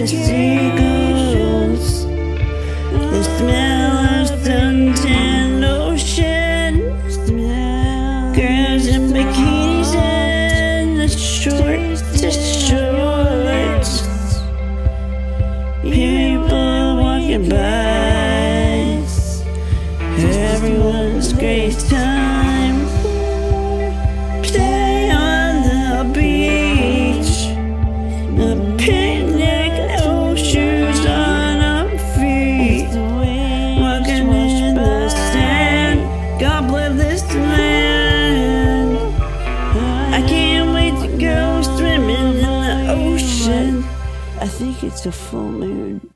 like seagulls. The smell of suntan ocean. Girls in bikinis and the shorts, the shorts. People walking by. Everyone's great time. This land. I can't wait to go swimming in the ocean. I think it's a full moon.